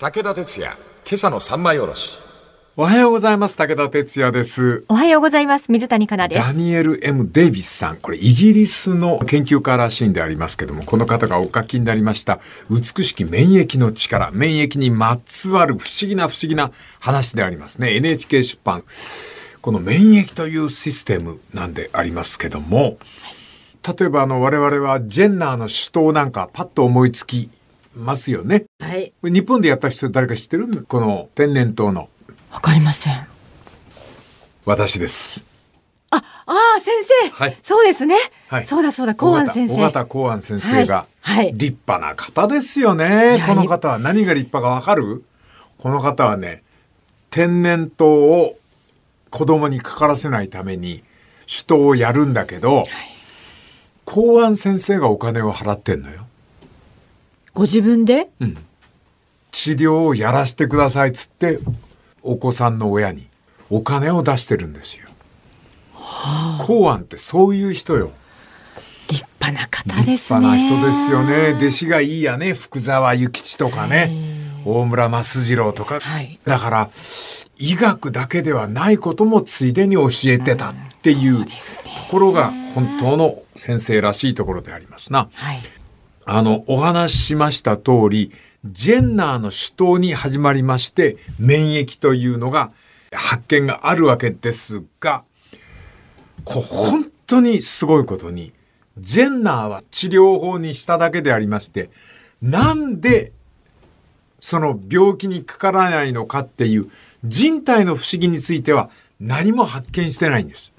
武田鉄矢、今朝の三枚おろし。おはようございます。武田哲也です。おはようございます。水谷香奈です。ダニエル・ M・ デイビスさん。これイギリスの研究家らしいんでありますけども、この方がお書きになりました、美しき免疫の力、免疫にまつわる不思議な不思議な話でありますね。NHK 出版。この免疫というシステムなんでありますけども、例えばあの我々はジェンナーの首都なんかパッと思いつきますよね。はい。日本でやった人誰か知ってる？この天然痘のわかりません。あ私です。あ、先生。はいそうですね。はいそうだそうだ、公安先生。尾形公安先生が、はいはい立派な方ですよねこの方は何が立派かわかる？この方はね天然痘を子供にかからせないために首都をやるんだけど、公安先生がお金を払ってんのよご自分で？治療をやらせてくださいっつってお子さんの親にお金を出してるんですよ、公安ってそういう人よ立派な方です立ね。派な人ですよね。弟子がいいやね。福沢諭吉とかね。大村益次郎とか。はいだから、医学だけではないこともついでに教えてたっていうところが本当の先生らしいところでありますな。はい。あの、お話ししました通り、ジェンナーの首都に始まりまして、免疫というのが発見があるわけですが、こう本当にすごいことに、ジェンナーは治療法にしただけでありまして、なんでその病気にかからないのかっていう人体の不思議については何も発見してないんです。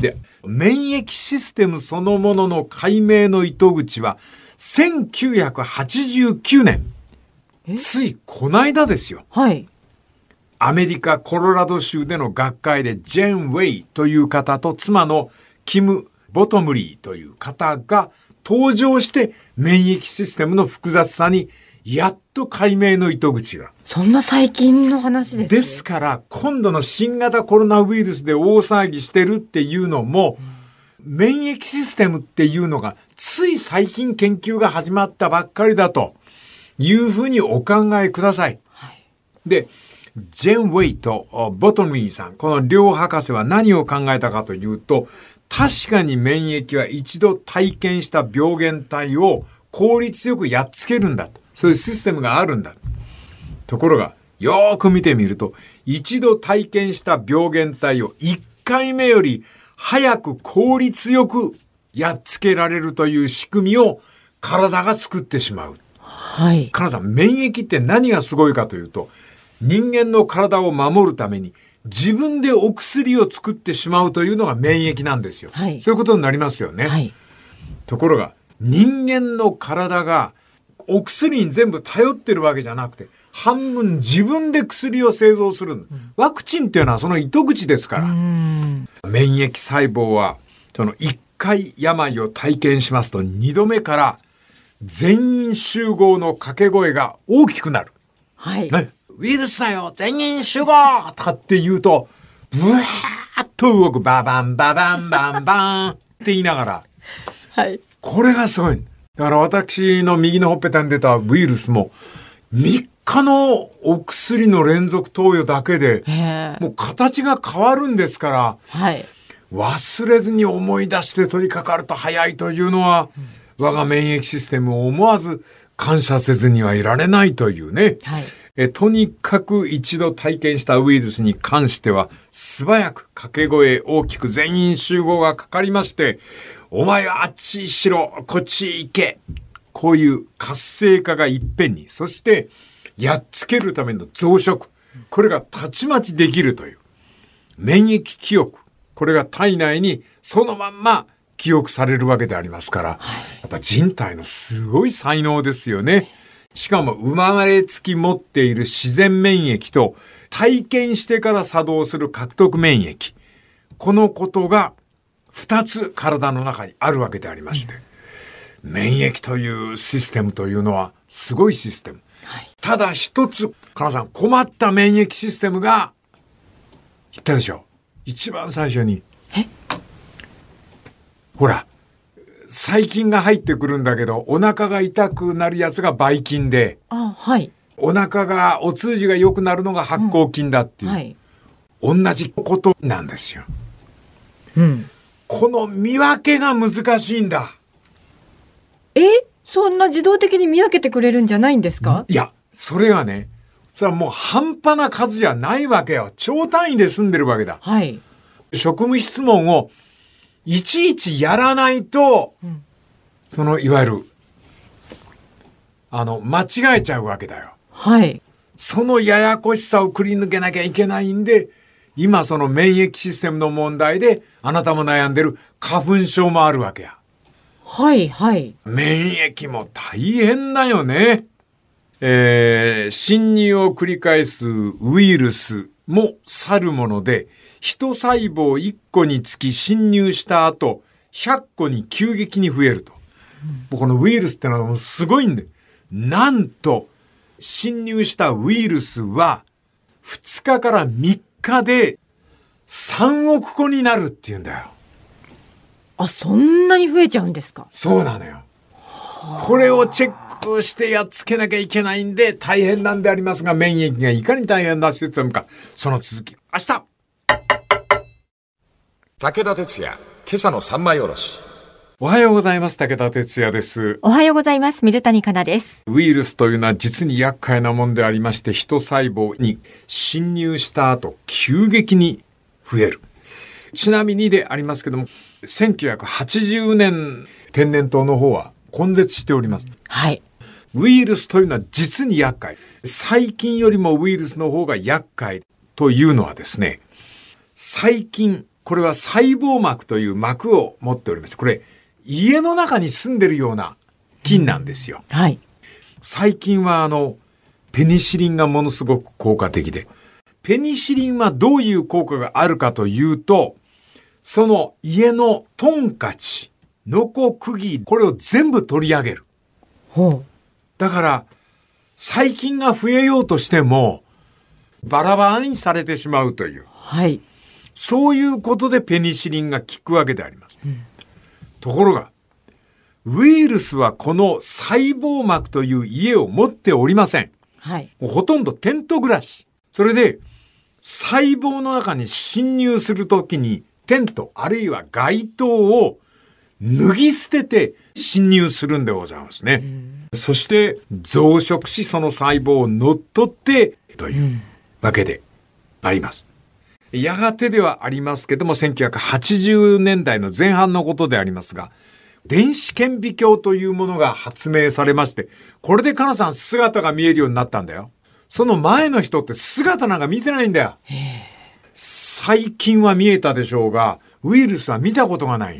で、免疫システムそのものの解明の糸口は1989年、ついこの間ですよ。はい。アメリカ・コロラド州での学会でジェン・ウェイという方と妻のキム・ボトムリーという方が登場して免疫システムの複雑さにやっと解明の糸口が。そんな最近の話です、ね。ですから今度の新型コロナウイルスで大騒ぎしてるっていうのも、免疫システムっていうのがつい最近研究が始まったばっかりだというふうにお考えください。で、ジェン・ウェイとおボトミーさん、この両博士は何を考えたかというと、確かに免疫は一度体験した病原体を効率よくやっつけるんだと。そういうシステムがあるんだ。ところが、よーく見てみると、一度体験した病原体を一回目より早く効率よくやっつけられるという仕組みを体が作ってしまう。はい。カナさん、免疫って何がすごいかというと、人間の体を守るために自分でお薬を作ってしまうというのが免疫なんですよ。はいそういうことになりますよね。はい。ところが人間の体がお薬に全部頼ってるわけじゃなくて半分自分で薬を製造する、ワクチンっていうのはその糸口ですから、免疫細胞はその1回病を体験しますと2度目から全員集合の掛け声が大きくなる。はい。ね、ウイルスだよ全員集合とかって言うとブワーッと動くババンババンバンバンって言いながらはい。これがすごい。だから私の右のほっぺたに出たウイルスも3日のお薬の連続投与だけでええもう形が変わるんですからはい。忘れずに思い出して取り掛かると早いというのは我が免疫システムを思わず感謝せずにはいられないというね。はい。えとにかく一度体験したウイルスに関しては素早く掛け声大きく全員集合がかかりましてお前はあっちしろこっち行けこういう活性化がいっぺんにそしてやっつけるための増殖。これがたちまちできるという。免疫記憶。これが体内にそのまんま記憶されるわけでありますから、やっぱ人体のすごい才能ですよね。しかも生まれつき持っている自然免疫と体験してから作動する獲得免疫。このことが二つ体の中にあるわけでありまして、免疫というシステムというのはすごいシステム。ただ一つ、かなさん困った免疫システムが、言ったでしょ一番最初に。ほら、細菌が入ってくるんだけど、お腹が痛くなるやつがばい菌で、あ、はい。お腹がお通じが良くなるのが発酵菌だっていう、はい。同じことなんですよ。うん。この見分けが難しいんだ。え、そんな自動的に見分けてくれるんじゃないんですか？いや、それがね、それはもう半端な数じゃないわけよ。超単位で済んでるわけだ。はい。職務質問をいちいちやらないと、んそのいわゆる、あの、間違えちゃうわけだよ。はい。そのややこしさをくり抜けなきゃいけないんで、今その免疫システムの問題であなたも悩んでる花粉症もあるわけや。はい。はい。免疫も大変だよね。えー侵入を繰り返すウイルスも去るもので、一細胞1個につき侵入した後、100個に急激に増えると。このウイルスってのはすごいんで。なんと、侵入したウイルスは、2日から3日で3億個になるっていうんだよ。あ、そんなに増えちゃうんですか？そうなのよ。これをチェックしてやっつけなきゃいけないんで大変なんでありますが、免疫がいかに大変なシステムか、その続き、明日武田鉄矢、今朝の三枚おろし。おはようございます。武田哲也です。おはようございます。水谷香奈です。ウイルスというのは実に厄介なもんでありまして、人細胞に侵入した後、急激に増える。ちなみにでありますけども、1980年天然痘の方は根絶しております。はい。ウイルスというのは実に厄介。細菌よりもウイルスの方が厄介というのはですね、細菌、これは細胞膜という膜を持っておりまして、これ家の中に住んでるような菌なんですよ。はい。最近はあの、ペニシリンがものすごく効果的で、ペニシリンはどういう効果があるかというと、その家のトンカチ、ノコ釘、これを全部取り上げる。ほだから、細菌が増えようとしても、バラバラにされてしまうというう。、はい。そういうことでペニシリンが効くわけであります。ところが、ウイルスはこの細胞膜という家を持っておりません。はい。ほとんどテント暮らし。それで、細胞の中に侵入するときに、テントあるいは街灯を脱ぎ捨てて侵入するんでございますね。そして増殖しその細胞を乗っ取ってというわけであります。やがてではありますけども1980年代の前半のことでありますが電子顕微鏡というものが発明されましてこれでかなさん姿が見えるようになったんだよ。その前の人って姿なんか見てないんだよ。細菌は見えたでしょうがウイルスは見たことがない。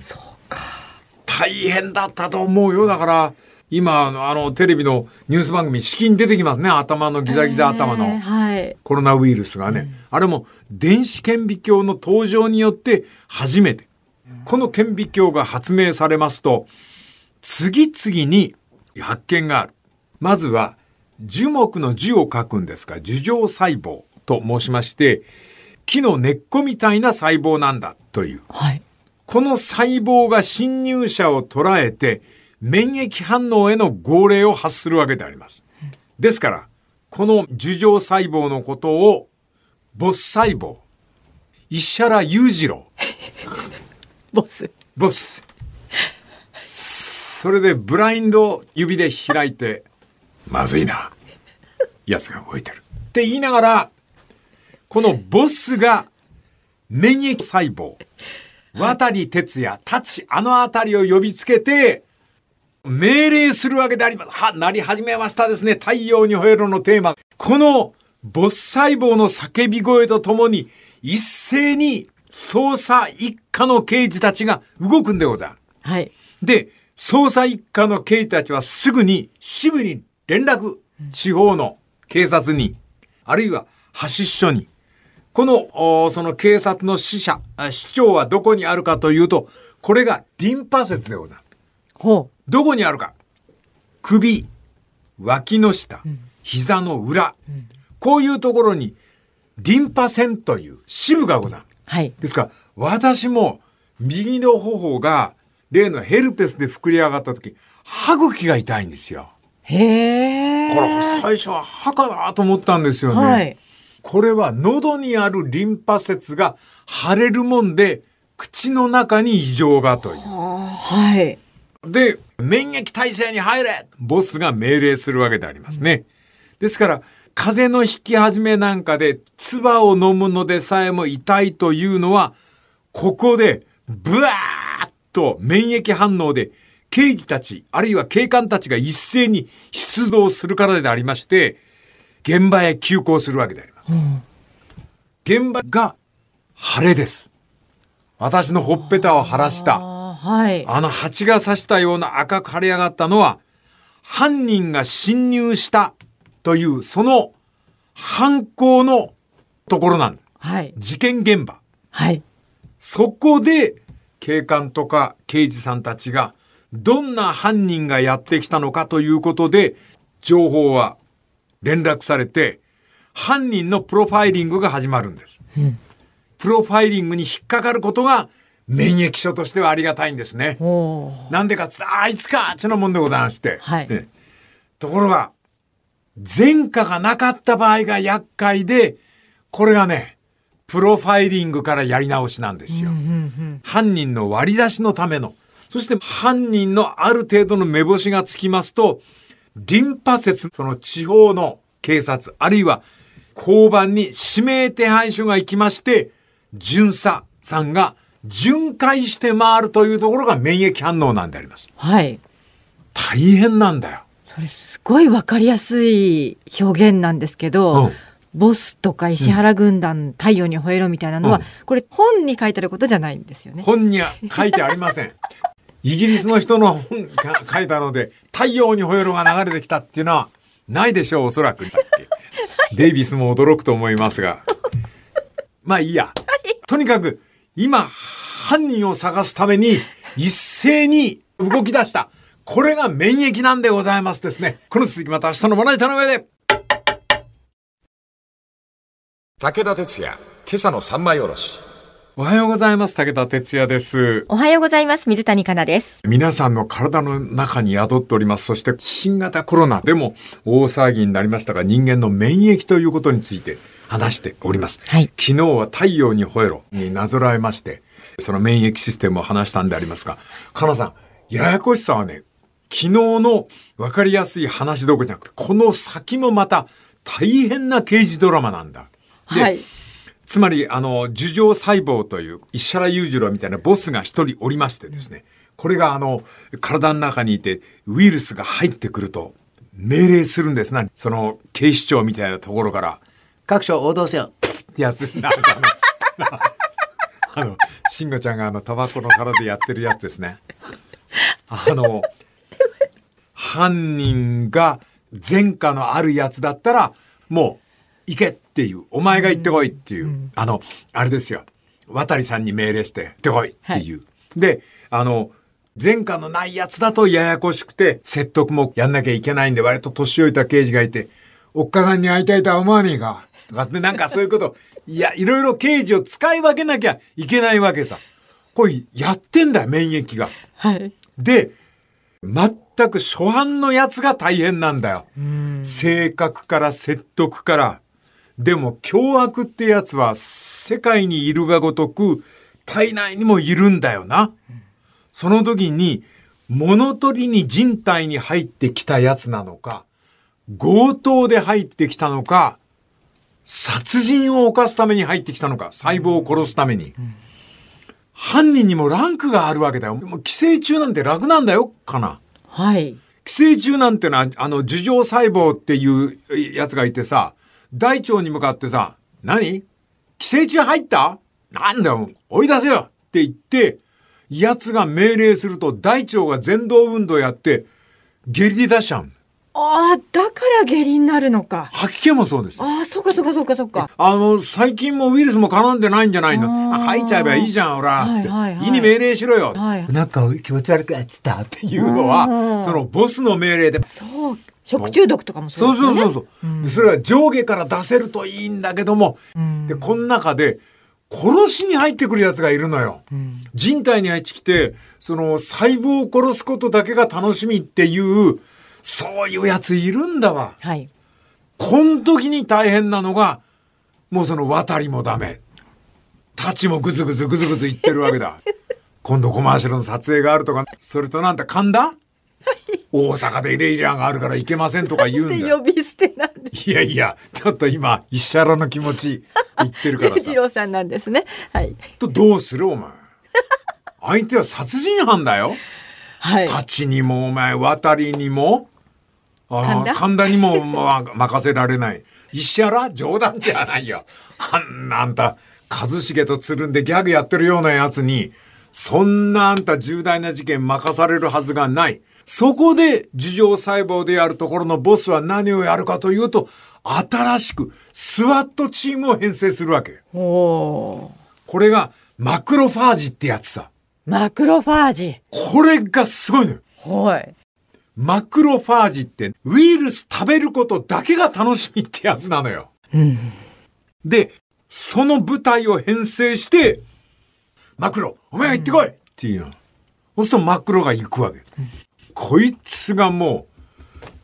大変だったと思うよ。だから、今、あの、あのテレビのニュース番組、資金出てきますね。頭のギザギザ頭えーのはい。コロナウイルスがね。あれも電子顕微鏡の登場によって初めて、この顕微鏡が発明されますと、次々に発見がある。まずは、樹木の樹を書くんですが、樹状細胞と申しまして、木の根っこみたいな細胞なんだという。はい。この細胞が侵入者を捉えて免疫反応への号令を発するわけであります。ですから、この樹状細胞のことをボス細胞、石原裕次郎、ボス。ボス。それでブラインドを指で開いて、まずいな。奴が動いてる。って言いながら、このボスが免疫細胞、渡哲也、たち、あのあたりを呼びつけて、命令するわけであります。は、なり始めましたですね。太陽に吠えろのテーマ。このボス細胞の叫び声とともに、一斉に捜査一課の刑事たちが動くんでござる。はい。で、捜査一課の刑事たちはすぐに支部に連絡、地方の警察に、あるいは派出所に、この、おその警察の支社、あ市長はどこにあるかというと、これがリンパ節でござる。ほどこにあるか？首、脇の下、膝の裏、こういうところにリンパ腺という支部がござる。う。はい。ですから、私も右の頬が例のヘルペスで膨れ上がった時、歯茎が痛いんですよ。へえ。これ最初は歯かなと思ったんですよね。はい。これは喉にあるリンパ節が腫れるもんで口の中に異常がという。はい。で、免疫体制に入れボスが命令するわけでありますね。ですから、風邪の引き始めなんかで唾を飲むのでさえも痛いというのは、ここでブワーッと免疫反応で刑事たち、あるいは警官たちが一斉に出動するからでありまして、現場へ急行するわけであります。現場が腫れです。私のほっぺたを腫らした。あはい。あの蜂が刺したような赤く腫れ上がったのは、犯人が侵入したという、その犯行のところなんだ。はい。事件現場。はい。そこで警官とか刑事さんたちがどんな犯人がやってきたのかということで情報は連絡されて犯人のプロファイリングが始まるんです。プロファイリングに引っかかることが免疫書としてはありがたいんですね。なんでかっつああいつかってなもんでございまして。はいねところが、前科がなかった場合が厄介で、これがね、プロファイリングからやり直しなんですよ。犯人の割り出しのための。そして犯人のある程度の目星がつきますと、リンパ節、その地方の警察、あるいは交番に指名手配書が行きまして、巡査さんが巡回して回るというところが免疫反応なんであります。はい。大変なんだよ。それすごいわかりやすい表現なんですけど、うんボスとか石原軍団、太陽に吠えろみたいなのは、うんこれ本に書いてあることじゃないんですよね。本には書いてありません。イギリスの人の本が書いたので、太陽に吠えろが流れてきたっていうのはないでしょう、おそらく。デイビスも驚くと思いますが。まあいいや。とにかく、今、犯人を探すために一斉に動き出した。これが免疫なんでございますですね。この続きまた明日のまな板の上で。武田鉄矢、今朝の三枚おろし。おはようございます。武田哲也です。おはようございます。水谷香奈です。皆さんの体の中に宿っております。そして新型コロナでも大騒ぎになりましたが人間の免疫ということについて話しております。はい昨日は太陽に吠えろになぞらえまして、その免疫システムを話したんでありますが、かなさん、ややこしさはね、昨日の分かりやすい話どころじゃなくて、この先もまた大変な刑事ドラマなんだ。ではい。つまり、あの、樹状細胞という石原裕次郎みたいなボスが一人おりましてですね、これがあの、体の中にいてウイルスが入ってくると命令するんですな。その、警視庁みたいなところから、各所応答せよってやつですね。あの、あの、慎吾ちゃんがあの、タバコの殻でやってるやつですね。あの、犯人が前科のあるやつだったら、もう、行けっていう、お前が行ってこいっていう、あの、あれですよ。渡さんに命令して、行ってこいっていう。で、あの、前科のないやつだとややこしくて、説得もやんなきゃいけないんで、割と年老いた刑事がいて、おっかさんに会いたいとは思わねえか。とかって、なんかそういうこと、いや、いろいろ刑事を使い分けなきゃいけないわけさ。これ、やってんだよ、免疫が。はい。で、全く初犯のやつが大変なんだよ。性格から説得から。でも凶悪ってやつは世界にいるがごとく体内にもいるんだよな。その時に物取りに人体に入ってきたやつなのか、強盗で入ってきたのか、殺人を犯すために入ってきたのか、細胞を殺すために。犯人にもランクがあるわけだよ。もう寄生虫なんて楽なんだよ、かな。はい。寄生虫なんてのは、あの、樹状細胞っていうやつがいてさ、大腸に向かってさ、何？寄生虫入った？なんだよ、追い出せよって言って、奴が命令すると大腸が前動運動やって、下痢で出しちゃう。ああ、だから下痢になるのか。吐き気もそうです。ああ、そうかそうかそうかそうか。あの、最近もウイルスも絡んでないんじゃないの？あ吐いちゃえばいいじゃん、ほら。はいはいはい胃に命令しろよ。はいなんか気持ち悪くなっちゃったっていうのは、うんそのボスの命令で。そう。食中毒とかもそそううですよね。そうそうそう、でそれは上下から出せるといいんだけども、んでこの中で殺しに入ってくるやつがいるのよ。人体に入ってきてその細胞を殺すことだけが楽しみっていうそういうやついるんだわ。はい。こん時に大変なのが、もうその渡りもダメ。立ちもぐずぐずぐずぐず言ってるわけだ。今度コマーシャルの撮影があるとか、それとなんだ、神田？大阪でレイリアンがあるから行けませんとか言うんだ呼び捨てなんでいやいや、ちょっと今、石原の気持ち言ってるからさ二。郎さんなんですね。はい。とどうするお前。相手は殺人犯だよ。はい。立ちにもお前、渡りにも、神田？神田にも、まあ、任せられない。石原冗談じゃないよ。あんなあんた、一茂とつるんでギャグやってるようなやつに、そんなあんた重大な事件任されるはずがない。そこで、樹状細胞であるところのボスは何をやるかというと、新しくスワットチームを編成するわけ。これがマクロファージってやつさ。ー。マクロファージ。これがすごいのよ。はい。マクロファージってウイルス食べることだけが楽しみってやつなのよ。うん。で、その部隊を編成して、マクロ、お前が行ってこいっていうの。そうするとマクロが行くわけ。こいつがも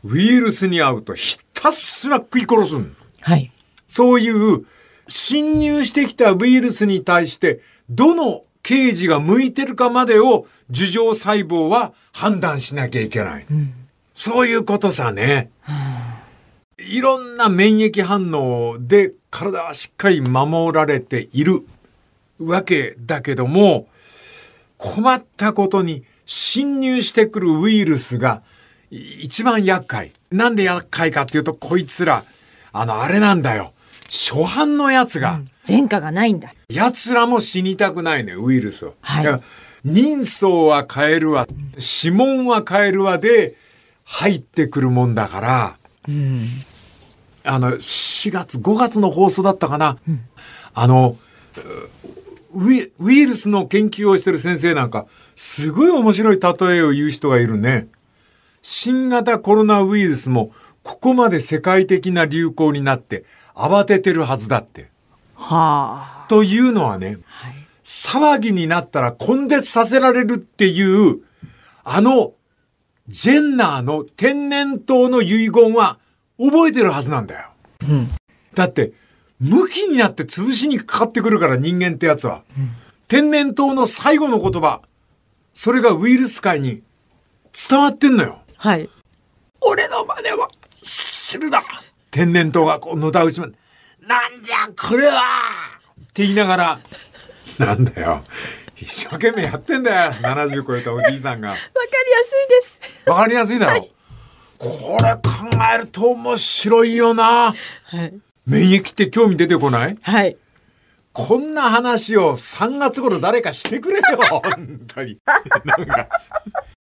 う、ウイルスに会うとひたすら食い殺すん。はい。そういう侵入してきたウイルスに対してどの刑事が向いてるかまでを樹状細胞は判断しなきゃいけない。そういうことさね。いろんな免疫反応で体はしっかり守られているわけだけども困ったことに侵入してくるウイルスがい一番厄介。なんで厄介かっていうとこいつらあのあれなんだよ。初版のやつが、前科がないんだ。奴らも死にたくないね、ウイルスを。はい人相は変えるわ、指紋は変えるわで入ってくるもんだから、あの、4月、5月の放送だったかな。あの、ウイウイルスの研究をしてる先生なんか、すごい面白い例えを言う人がいるね。新型コロナウイルスも、ここまで世界的な流行になって、慌ててるはずだって。はあ。というのはね、はい。騒ぎになったら根絶させられるっていう、あの、ジェンナーの天然痘の遺言は覚えてるはずなんだよ。うん。だって、向きになって潰しにかかってくるから人間ってやつは。天然痘の最後の言葉、それがウイルス界に伝わってんのよ。はい。俺の真似はするな天然痘がこうのたうちまで、なんじゃこれはって言いながら、なんだよ。一生懸命やってんだよ。70超えたおじいさんが。わかりやすいです。わかりやすいだろ？これ考えると面白いよな。はい。免疫って興味出てこない？はい。こんな話を3月頃誰かしてくれよ。本当に。なんか、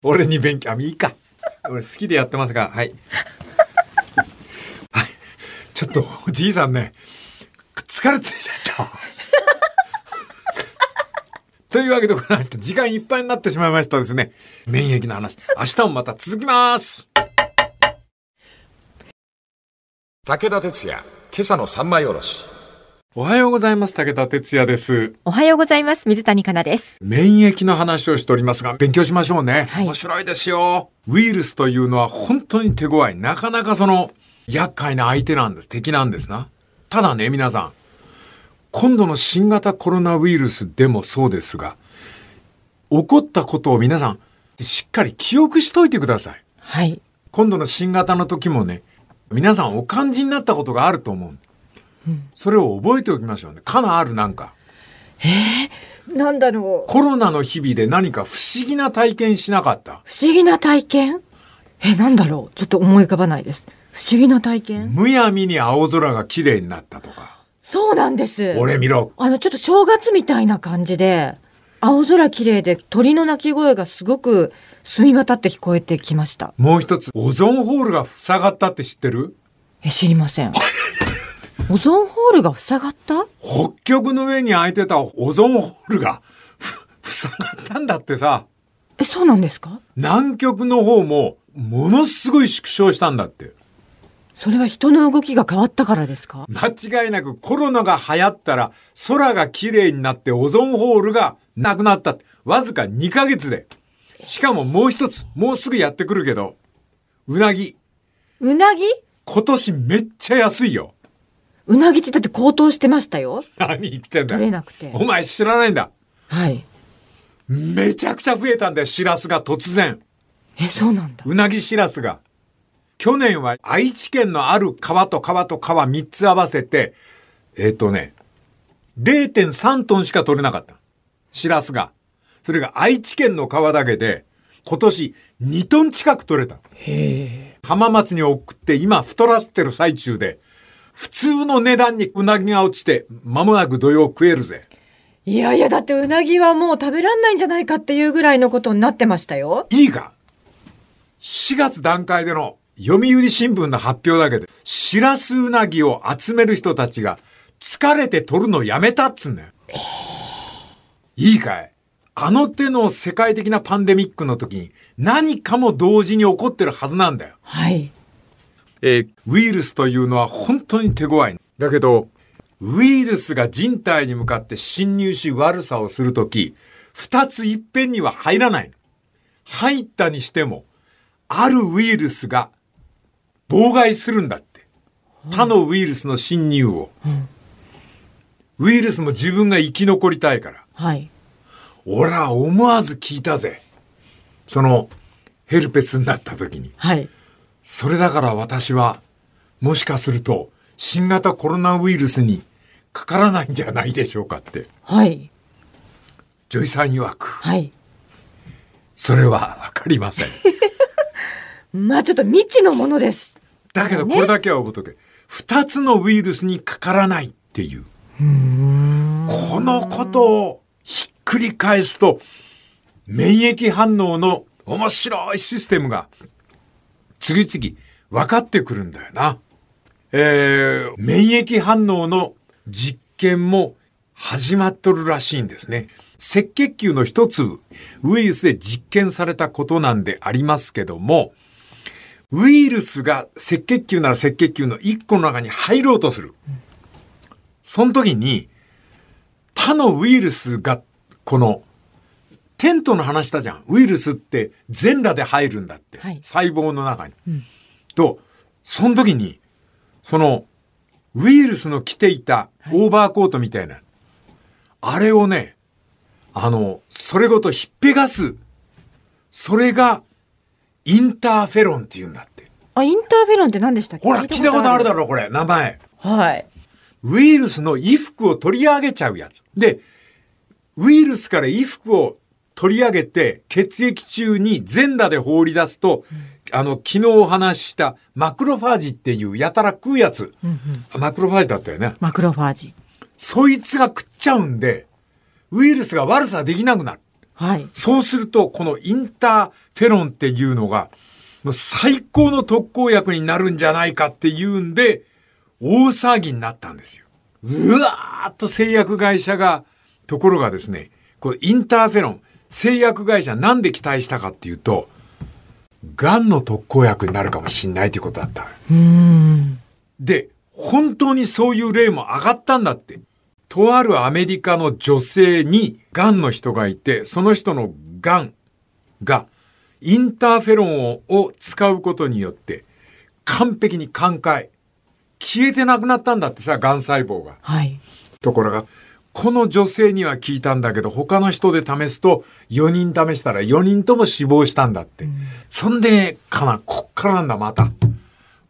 俺に勉強、あ、いいか。俺好きでやってますから、はい。はい。ちょっと、おじいさんね、疲れてきちゃったわ。というわけでございまして、時間いっぱいになってしまいましたですね。免疫の話。明日もまた続きます。武田鉄矢、今朝の三枚おろし。おはようございます。武田哲也です。おはようございます。水谷香奈です。免疫の話をしておりますが、勉強しましょうね。はい面白いですよ。ウイルスというのは本当に手強い。なかなかその、厄介な相手なんです。敵なんですな。ただね、皆さん。今度の新型コロナウイルスでもそうですが、起こったことを皆さん、しっかり記憶しといてください。はい。今度の新型の時もね、皆さんお感じになったことがあると思う。それを覚えておきましょうね。かなあるなんか。なんだろう。コロナの日々で何か不思議な体験しなかった？不思議な体験？え、なんだろう。ちょっと思い浮かばないです。不思議な体験？むやみに青空が綺麗になったとか。そうなんです。俺見ろ。あの、ちょっと正月みたいな感じで、青空綺麗で鳥の鳴き声がすごく澄み渡って聞こえてきました。もう一つ、オゾンホールが塞がったって知ってる？え、知りません。オゾンホールが塞がった？北極の上に開いてたオゾンホールがふ 塞がったんだってさ。え、そうなんですか？南極の方もものすごい縮小したんだって。それは人の動きが変わったからですか？間違いなくコロナが流行ったら空が綺麗になってオゾンホールがなくなった。わずか2ヶ月で。しかももう一つ、もうすぐやってくるけど、うなぎ。うなぎ？今年めっちゃ安いよ。うなぎってだって高騰してましたよ。何言ってんだ取れなくて。お前知らないんだ。はい。めちゃくちゃ増えたんだよ、シラスが突然。え、そうなんだ。うなぎしらすが。去年は愛知県のある川と川と川3つ合わせて、えっ、とね、0.3トンしか取れなかった。しらすが。それが愛知県の川だけで、今年2トン近く取れた。浜松に送って今太らせてる最中で、普通の値段にうなぎが落ちて、間もなく土曜食えるぜ。いやいや、だってうなぎはもう食べらんないんじゃないかっていうぐらいのことになってましたよ。いいか ?4 月段階での読売新聞の発表だけで、しらすうなぎを集める人たちが疲れて取るのやめたっつうんだよ。いいかいあの手の世界的なパンデミックの時に何かも同時に起こってるはずなんだよ。はい。えーウイルスというのは本当に手強い。だけど、ウイルスが人体に向かって侵入し悪さをするとき、二ついっぺんには入らない。入ったにしても、あるウイルスが妨害するんだって。他のウイルスの侵入を。ウイルスも自分が生き残りたいから。はい。俺は思わず聞いたぜ。その、ヘルペスになった時に。はい。それだから私は、もしかすると、新型コロナウイルスにかからないんじゃないでしょうかって、はい。ジョイさん曰く、はい。それはわかりません。まあちょっと未知のものです。だけどこれだけは覚えとけ。二つのウイルスにかからないっていう。このことをひっくり返すと、免疫反応の面白いシステムが次々分かってくるんだよな。えー、免疫反応の実験も始まっとるらしいんですね。赤血球の一粒、ウイルスで実験されたことなんでありますけども、ウイルスが赤血球なら赤血球の一個の中に入ろうとする。その時に、他のウイルスが、この、テントの話したじゃん。ウイルスって全裸で入るんだって。はい細胞の中に。と、その時に、その、ウイルスの着ていたオーバーコートみたいな、あれをね、あの、それごとひっぺがす。それが、インターフェロンって言うんだって。あ、インターフェロンって何でしたっけ？ほら、聞いたことあるだろ、これ、名前。はい。ウイルスの衣服を取り上げちゃうやつ。で、ウイルスから衣服を取り上げて血液中に全裸で放り出すと、あの、昨日お話ししたマクロファージっていうやたら食うやつ。マクロファージだったよね。マクロファージ。そいつが食っちゃうんで、ウイルスが悪さできなくなる。はい。そうすると、このインターフェロンっていうのが、もう最高の特効薬になるんじゃないかっていうんで、大騒ぎになったんですよ。うわーっと製薬会社が、ところがですね、これインターフェロン、製薬会社なんで期待したかっていうと、癌の特効薬になるかもしんないっていうことだった。で、本当にそういう例も上がったんだって。とあるアメリカの女性に癌の人がいて、その人の癌がインターフェロンをを使うことによって完璧に寛解。消えてなくなったんだってさ、癌細胞が。はい。ところが、この女性には聞いたんだけど、他の人で試すと、4人試したら4人とも死亡したんだって。そんで、かな、こっからなんだ、また。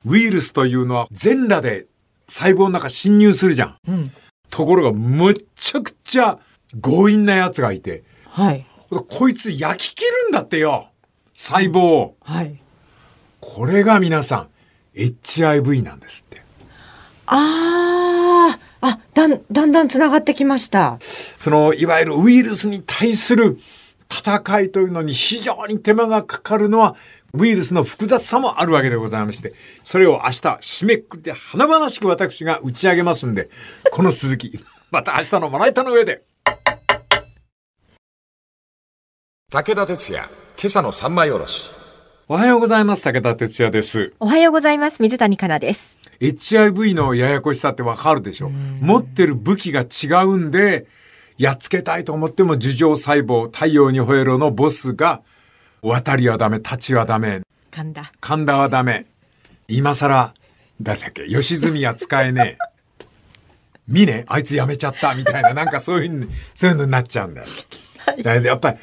ウイルスというのは全裸で細胞の中侵入するじゃん。うん。ところが、むっちゃくちゃ強引な奴がいて、はい。こいつ焼き切るんだってよ。細胞を。はい。これが皆さん、HIV なんですって。ああ、あ、だん、だんだん繋がってきました。その、いわゆるウイルスに対する戦いというのに非常に手間がかかるのは、ウイルスの複雑さもあるわけでございまして、それを明日締めくくりで華々しく私が打ち上げますんで、この続き、また明日のまな板の上で。武田鉄矢、今朝の三枚おろし。おはようございます。武田哲也です。おはようございます。水谷香奈です。HIV のややこしさってわかるでしょ持ってる武器が違うんで、やっつけたいと思っても樹状細胞、太陽に吠えろのボスが、渡りはダメ、立ちはダメ。神田。神田はダメ。今更、誰だっけ、吉住は使えねえ。ミネあいつ辞めちゃったみたいな、なんかそういう、そういうのになっちゃうんだよ。だからやっぱり、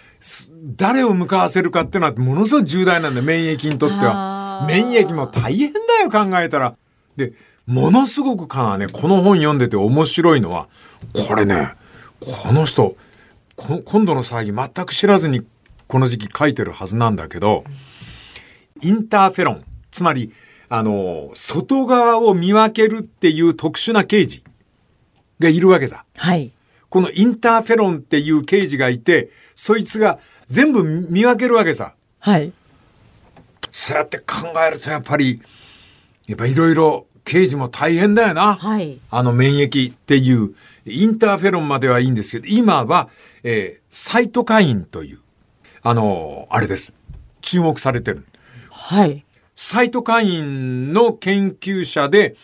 誰を向かわせるかっていうのはものすごい重大なんだよ、免疫にとっては。免疫も大変だよ、考えたら。で、ものすごくかなね、この本読んでて面白いのは、これね、この人、今度の騒ぎ全く知らずにこの時期書いてるはずなんだけど、インターフェロン、つまり、あの、外側を見分けるっていう特殊な刑事がいるわけさ。はい。このインターフェロンっていう刑事がいて、そいつが全部見分けるわけさ。はい。そうやって考えるとやっぱり、やっぱいろいろ刑事も大変だよな。はい。あの免疫っていう、インターフェロンまではいいんですけど、今は、えー、サイトカインという、あのー、あれです。注目されてる。はい。サイトカインの研究者で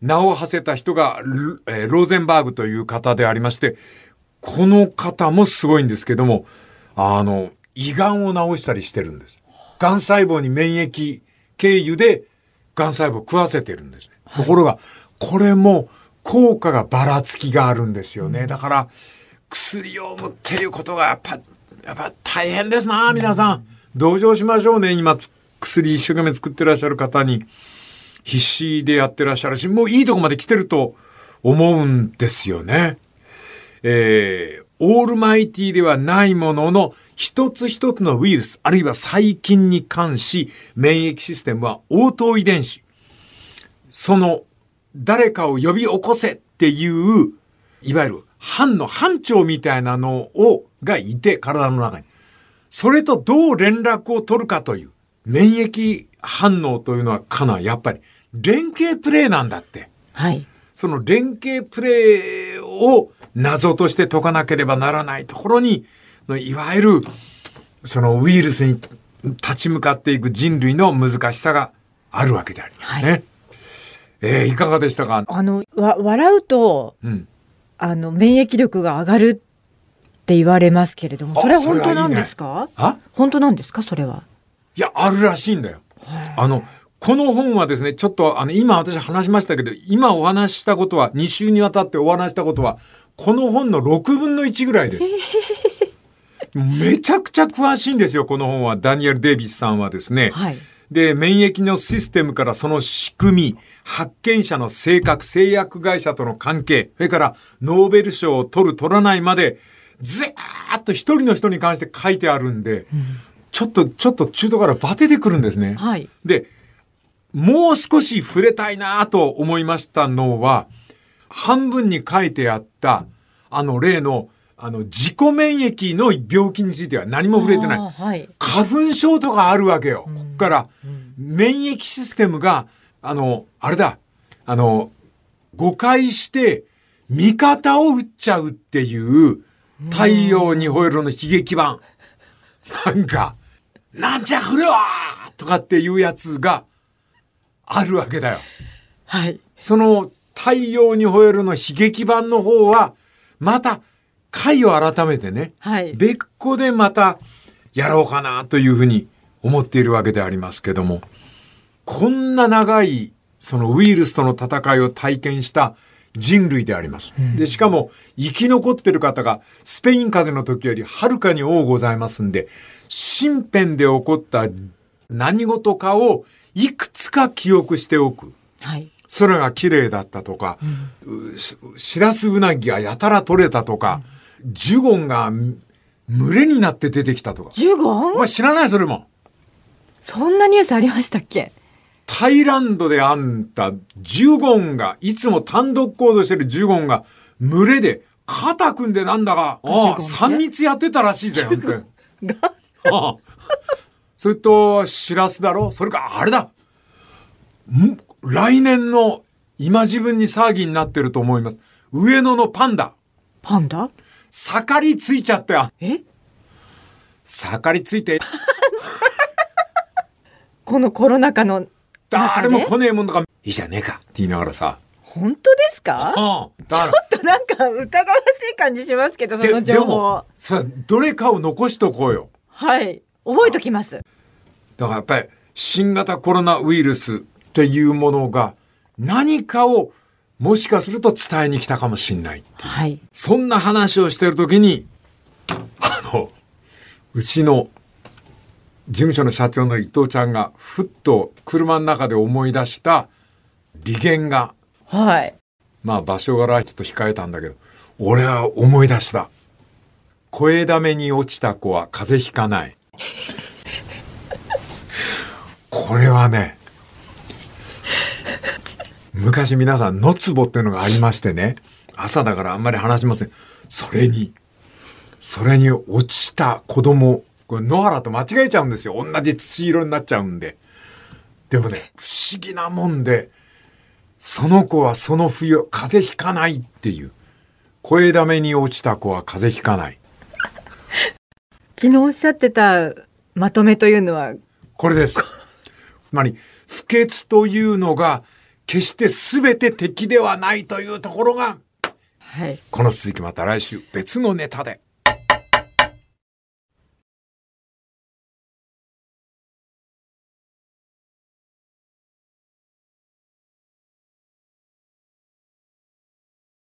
名を馳せた人がロ,、えー、ローゼンバーグという方でありまして、この方もすごいんですけども、あの、胃がんを治したりしてるんです。がん細胞に免疫経由でがん細胞を食わせてるんですね。ところが、これも効果がばらつきがあるんですよね。だから、薬を飲むっていうことがやっぱ、やっぱ大変ですな、皆さん。同情しましょうね、今、薬一生懸命作ってらっしゃる方に。必死でやってらっしゃるし、もういいとこまで来てると思うんですよね。えー、オールマイティではないものの、一つ一つのウイルス、あるいは細菌に関し、免疫システムは応答遺伝子。その、誰かを呼び起こせっていう、いわゆる班の班長みたいなのを、がいて、体の中に。それとどう連絡を取るかという、免疫反応というのはかな、やっぱり連携プレーなんだって。はい。その連携プレーを謎として解かなければならないところに、いわゆるそのウイルスに立ち向かっていく人類の難しさがあるわけでありますね。はい、えー、いかがでしたか？あのわ笑うと、うん、あの免疫力が上がるって言われますけれどもそれは本当なんですか？いい、ね、本当なんですか？それはいやあるらしいんだよ。あの、この本はですね、ちょっとあの、今私話しましたけど、今お話ししたことは、2週にわたってお話したことは、この本の6分の1ぐらいです。めちゃくちゃ詳しいんですよ、この本は。ダニエル・デイビスさんはですね。はい、で、免疫のシステムからその仕組み、発見者の性格、製薬会社との関係、それからノーベル賞を取る、取らないまで、ずーっと一人の人に関して書いてあるんで、うんちょっと、ちょっと中途からバテてくるんですね。はい。で、もう少し触れたいなと思いましたのは、半分に書いてあった、あの例の、あの、自己免疫の病気については何も触れてない。はい、花粉症とかあるわけよ。ここから、免疫システムが、あの、あれだ、あの、誤解して、味方を打っちゃうっていう、太陽に吠えるの悲劇版。なんか、なんじゃこれはとかっていうやつがあるわけだよ。はい。その太陽に吠えるの悲劇版の方は、また回を改めてね、はい、別個でまたやろうかなというふうに思っているわけでありますけども、こんな長いそのウイルスとの戦いを体験した人類であります。で、しかも生き残ってる方がスペイン風邪の時よりはるかに多ございますんで、身辺で起こった何事かをいくつか記憶しておく。はい。空が綺麗だったとか、うん、しらすうなぎがやたら取れたとか、うん、ジュゴンが群れになって出てきたとか。ジュゴンまあ、知らないそれも。そんなニュースありましたっけ？タイランドであんたジュゴンが、いつも単独行動してるジュゴンが群れで肩組んでなんだか、ああ、3密やってたらしいぜ、よって。それと、しらすだろ？それか、あれだ来年の今自分に騒ぎになってると思います。上野のパンダ。パンダ？盛りついちゃったよ。え？盛りついて。このコロナ禍の誰も来ねえもんだから、いいじゃねえかって言いながらさ。本当ですか、うん、ちょっとなんか疑わしい感じしますけど、その情報。さどれかを残しとこうよ。はい。覚えときます。だからやっぱり新型コロナウイルスっていうものが何かをもしかすると伝えに来たかもしれない。はい。そんな話をしてるときに、あの、うちの事務所の社長の伊藤ちゃんがふっと車の中で思い出した利言が、はい。まあ場所柄ちょっと控えたんだけど、俺は思い出した。声だめに落ちた子は風邪ひかない。これはね、昔皆さん、野つぼっていうのがありましてね、朝だからあんまり話しません。それに、それに落ちた子供、これ野原と間違えちゃうんですよ。同じ土色になっちゃうんで。でもね、不思議なもんで、その子はその冬、風邪ひかないっていう。声だめに落ちた子は風邪ひかない。昨日おっしゃってたまとめというのは、これです。つまり、不潔というのが、決して全て敵ではないというところが、はい。この続きまた来週別のネタで。